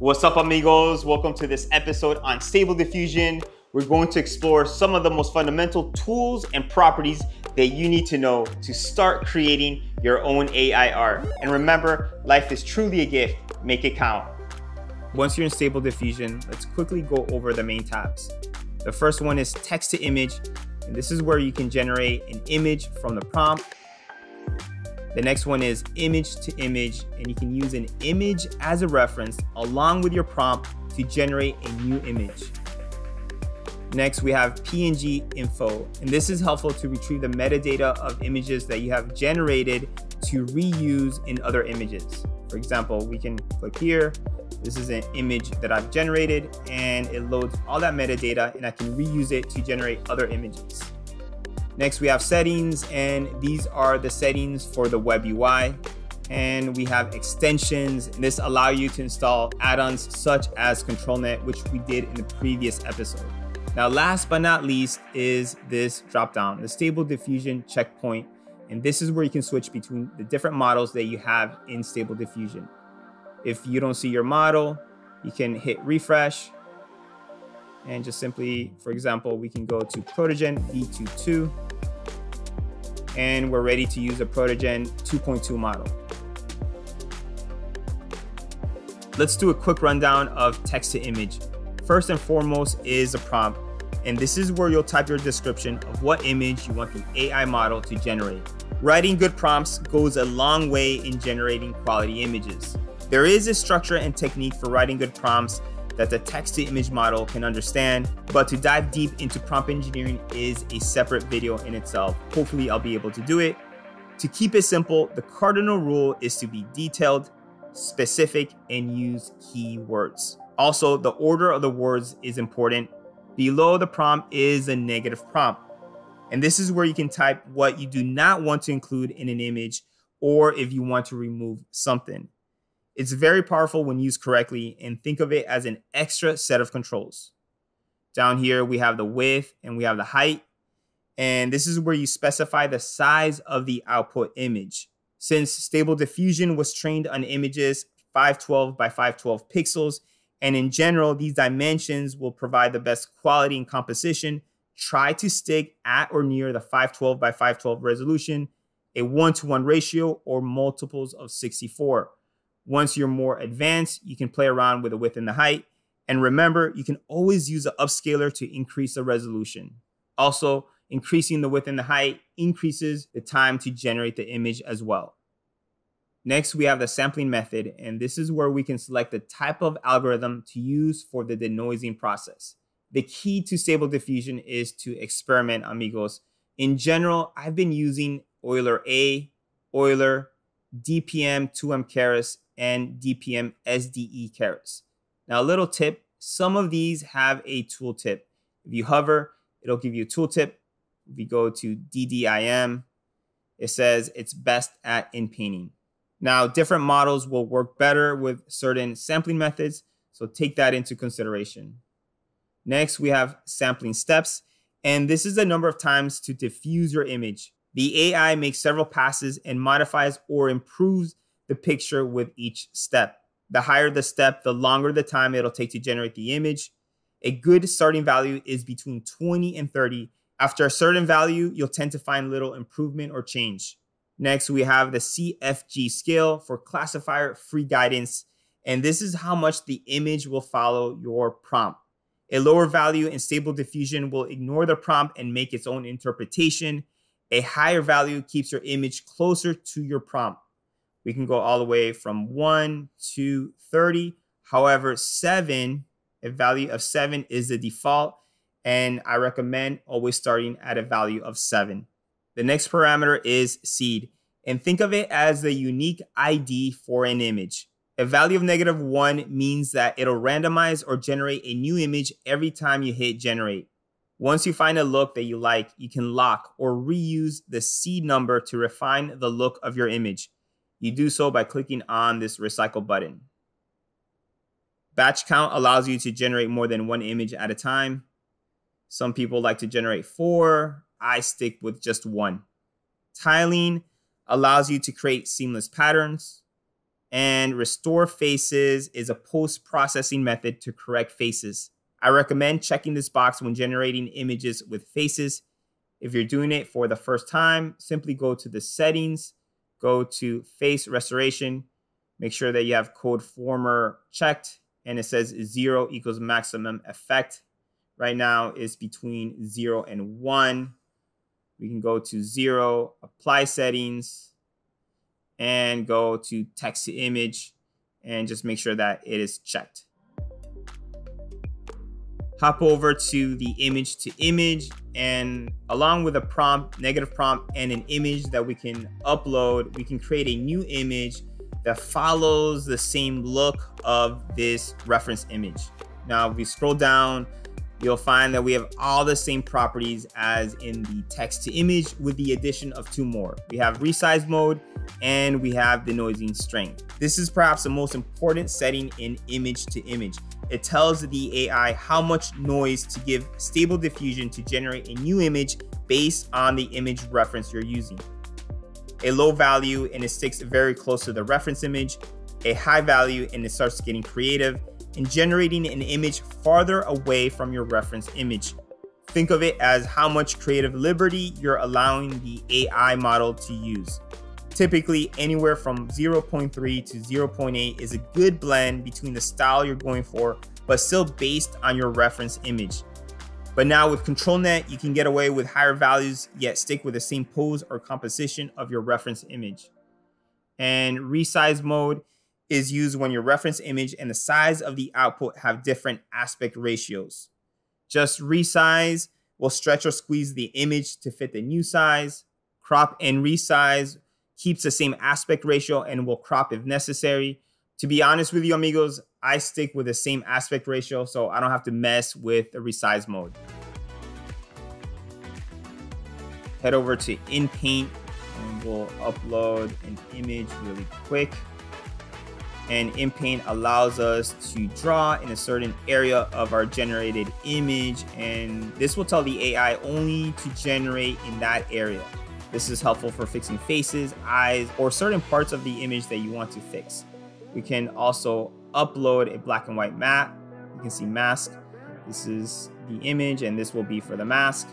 What's up, amigos? Welcome to this episode on Stable Diffusion. We're going to explore some of the most fundamental tools and properties that you need to know to start creating your own AIR. And remember, life is truly a gift. Make it count. Once you're in Stable Diffusion, let's quickly go over the main tabs. The first one is text to image, and this is where you can generate an image from the prompt the next one is image to image, and you can use an image as a reference along with your prompt to generate a new image. Next, we have PNG info, and this is helpful to retrieve the metadata of images that you have generated to reuse in other images. For example, we can click here. This is an image that I've generated and it loads all that metadata and I can reuse it to generate other images. Next, we have settings, and these are the settings for the web UI. And we have extensions, and this allow you to install add-ons such as ControlNet, which we did in the previous episode. Now, last but not least is this dropdown, the Stable Diffusion checkpoint. And this is where you can switch between the different models that you have in Stable Diffusion. If you don't see your model, you can hit refresh and just simply, for example, we can go to Protogen V22 and we're ready to use a Protogen 2.2 model. Let's do a quick rundown of text to image. First and foremost is a prompt, and this is where you'll type your description of what image you want the AI model to generate. Writing good prompts goes a long way in generating quality images. There is a structure and technique for writing good prompts that the text to image model can understand. But to dive deep into prompt engineering is a separate video in itself. Hopefully, I'll be able to do it. To keep it simple, the cardinal rule is to be detailed, specific, and use keywords. Also, the order of the words is important. Below the prompt is a negative prompt. And this is where you can type what you do not want to include in an image or if you want to remove something. It's very powerful when used correctly and think of it as an extra set of controls. Down here, we have the width and we have the height. And this is where you specify the size of the output image. Since Stable Diffusion was trained on images 512 by 512 pixels, and in general, these dimensions will provide the best quality and composition, try to stick at or near the 512 by 512 resolution, a one to one ratio, or multiples of 64. Once you're more advanced, you can play around with the width and the height. And remember, you can always use the upscaler to increase the resolution. Also, increasing the width and the height increases the time to generate the image as well. Next, we have the sampling method, and this is where we can select the type of algorithm to use for the denoising process. The key to stable diffusion is to experiment, amigos. In general, I've been using Euler A, Euler, DPM 2M Karras, and DPM SDE Karras. Now, a little tip, some of these have a tooltip. If you hover, it'll give you a tooltip. If you go to DDIM, it says it's best at inpainting. Now, different models will work better with certain sampling methods, so take that into consideration. Next, we have sampling steps, and this is the number of times to diffuse your image. The AI makes several passes and modifies or improves the picture with each step. The higher the step, the longer the time it'll take to generate the image. A good starting value is between 20 and 30. After a certain value, you'll tend to find little improvement or change. Next, we have the CFG scale for classifier free guidance. And this is how much the image will follow your prompt. A lower value in stable diffusion will ignore the prompt and make its own interpretation. A higher value keeps your image closer to your prompt. We can go all the way from 1 to 30. However, 7, a value of 7 is the default, and I recommend always starting at a value of 7. The next parameter is seed, and think of it as the unique ID for an image. A value of negative 1 means that it'll randomize or generate a new image every time you hit generate. Once you find a look that you like, you can lock or reuse the seed number to refine the look of your image. You do so by clicking on this recycle button. Batch count allows you to generate more than one image at a time. Some people like to generate four. I stick with just one. Tiling allows you to create seamless patterns. And restore faces is a post processing method to correct faces. I recommend checking this box when generating images with faces. If you're doing it for the first time, simply go to the settings, go to face restoration, make sure that you have CodeFormer checked, and it says zero equals maximum effect. Right now is between zero and one. We can go to zero, apply settings, and go to text to image and just make sure that it is checked. Hop over to the image to image and along with a prompt, negative prompt, and an image that we can upload, we can create a new image that follows the same look of this reference image. Now, if we scroll down, you'll find that we have all the same properties as in the text to image with the addition of two more. We have resize mode and we have the denoising strength. This is perhaps the most important setting in image to image. It tells the AI how much noise to give stable diffusion to generate a new image based on the image reference you're using. A low value and it sticks very close to the reference image, a high value and it starts getting creative, and generating an image farther away from your reference image. Think of it as how much creative liberty you're allowing the AI model to use. Typically, anywhere from 0.3 to 0.8 is a good blend between the style you're going for, but still based on your reference image. But now with ControlNet, you can get away with higher values, yet stick with the same pose or composition of your reference image. And resize mode is used when your reference image and the size of the output have different aspect ratios. Just resize will stretch or squeeze the image to fit the new size. Crop and resize keeps the same aspect ratio and will crop if necessary. To be honest with you, amigos, I stick with the same aspect ratio so I don't have to mess with the resize mode. Head over to InPaint and we'll upload an image really quick and InPaint allows us to draw in a certain area of our generated image and this will tell the AI only to generate in that area. This is helpful for fixing faces, eyes, or certain parts of the image that you want to fix. We can also upload a black and white map. You can see mask. This is the image and this will be for the mask.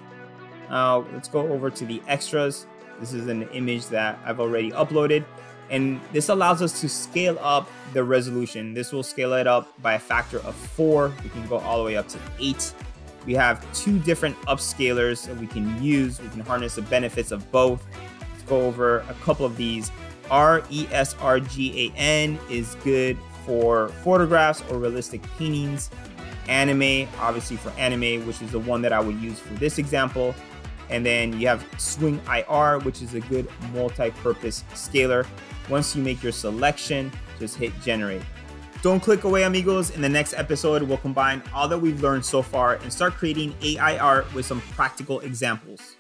Now let's go over to the extras. This is an image that I've already uploaded. And this allows us to scale up the resolution. This will scale it up by a factor of four. We can go all the way up to eight. We have two different upscalers that we can use. We can harness the benefits of both. Let's go over a couple of these. R-ESRGAN is good for photographs or realistic paintings. Anime, obviously for anime, which is the one that I would use for this example. And then you have Swing IR, which is a good multi-purpose scaler. Once you make your selection, just hit generate. Don't click away, amigos. In the next episode, we'll combine all that we've learned so far and start creating AI art with some practical examples.